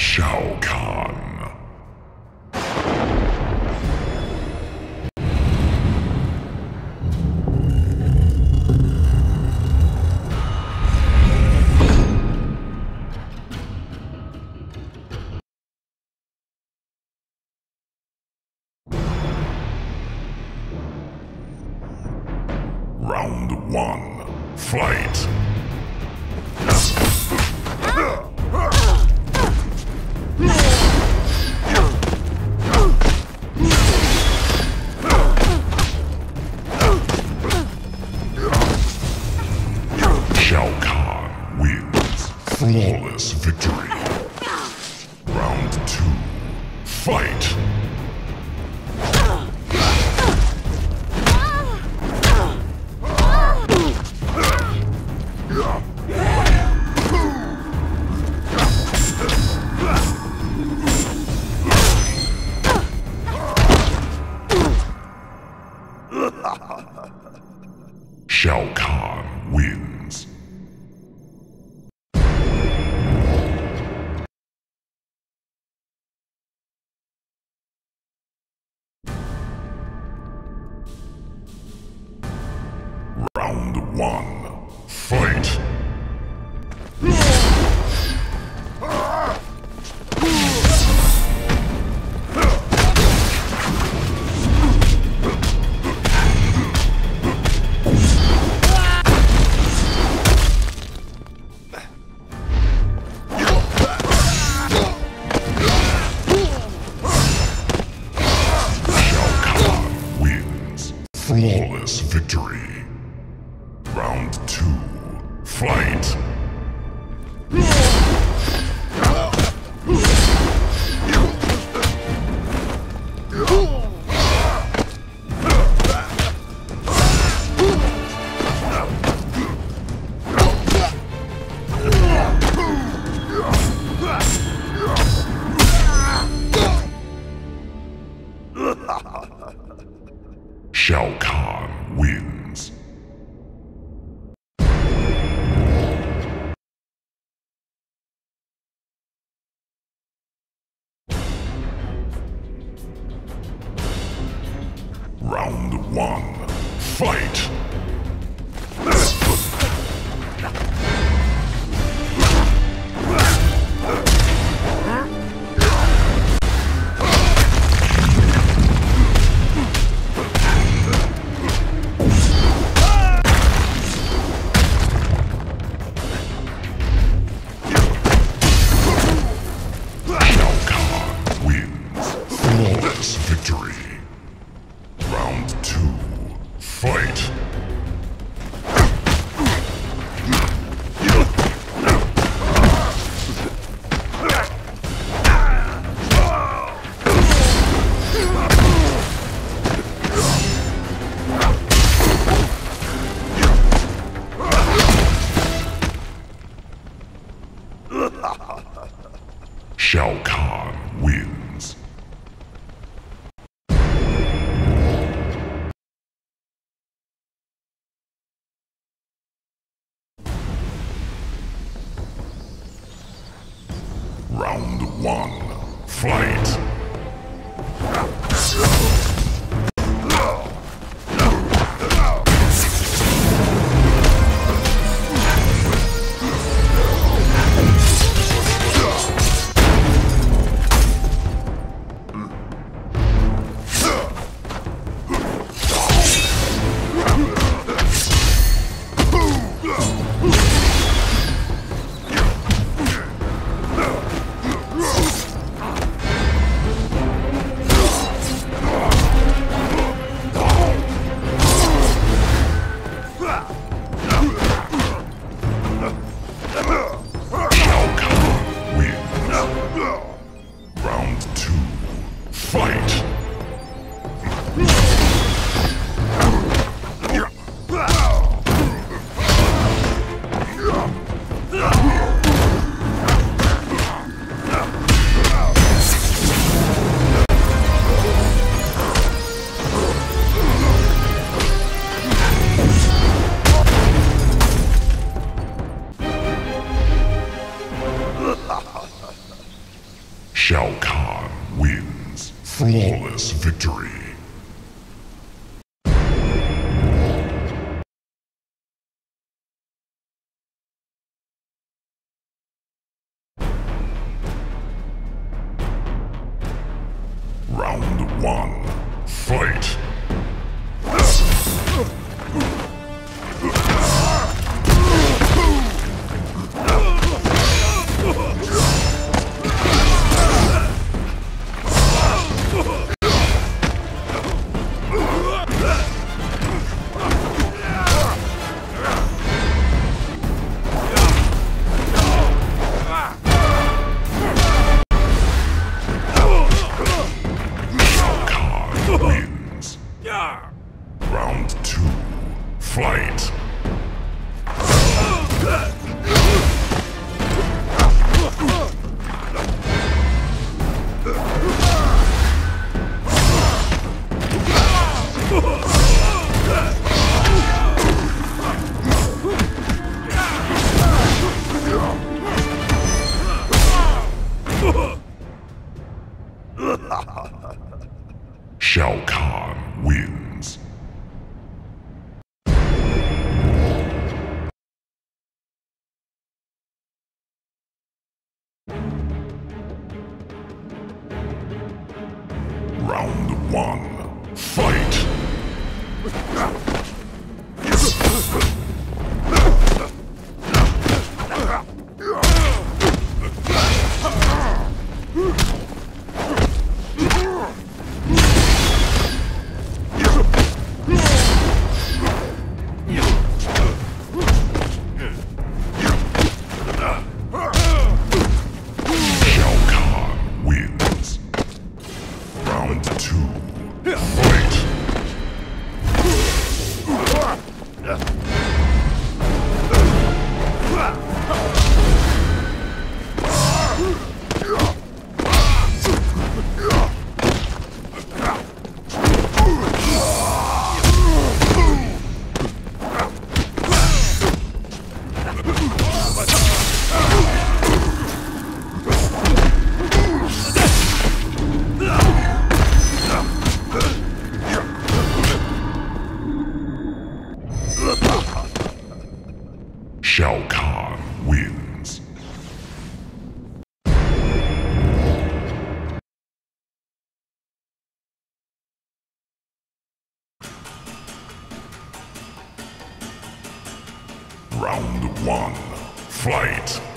Shao Kahn. Round one. Fight. Ah! One. Shao Kahn one. Flight. Round one. Fight! Fight!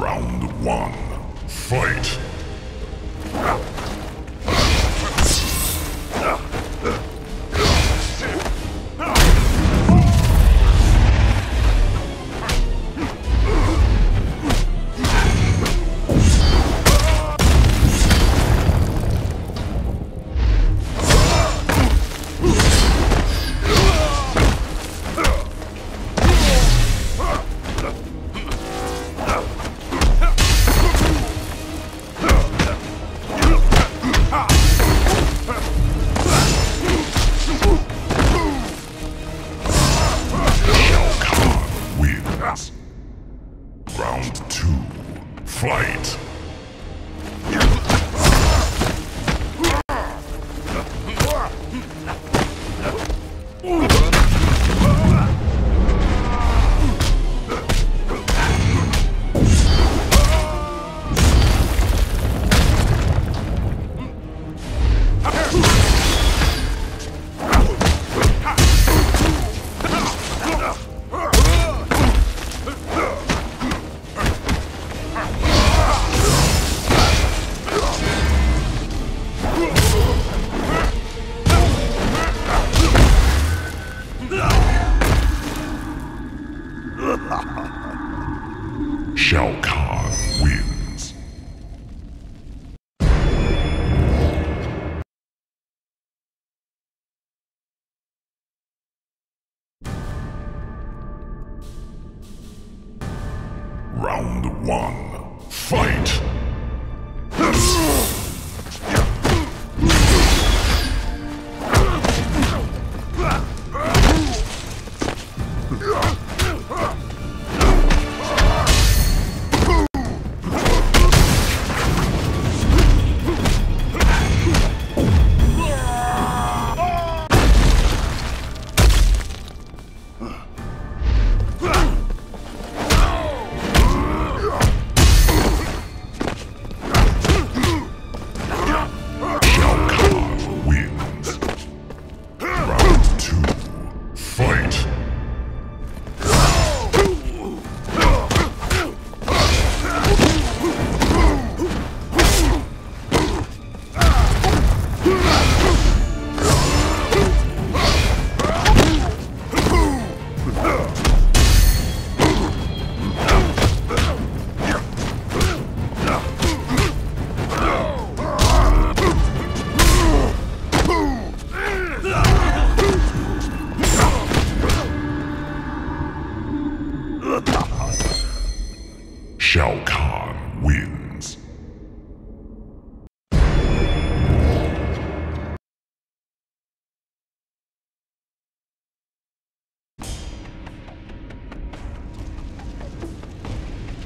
Round one. Fight!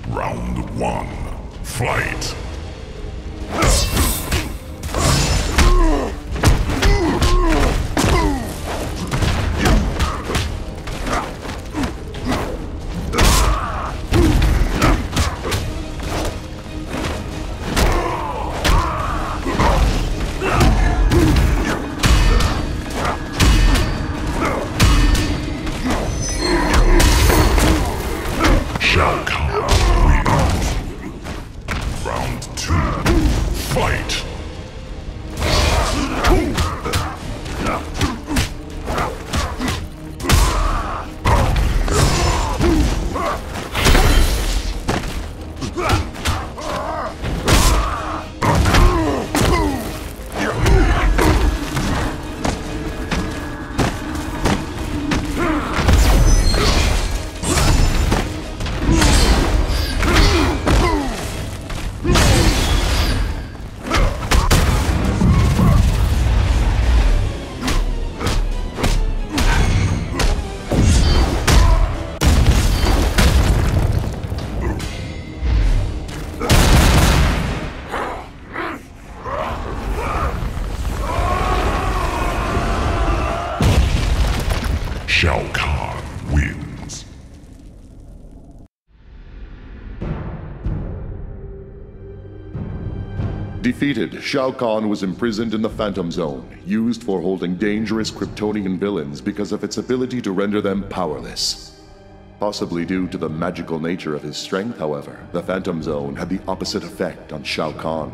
Round one. Fight! Shao Kahn Shao Kahn wins. Defeated, Shao Kahn was imprisoned in the Phantom Zone, used for holding dangerous Kryptonian villains because of its ability to render them powerless. Possibly due to the magical nature of his strength, however, the Phantom Zone had the opposite effect on Shao Kahn.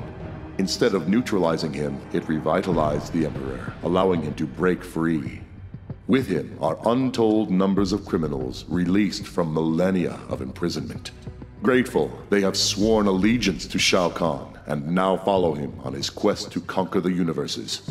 Instead of neutralizing him, it revitalized the Emperor, allowing him to break free. With him are untold numbers of criminals released from millennia of imprisonment. Grateful, they have sworn allegiance to Shao Kahn and now follow him on his quest to conquer the universes.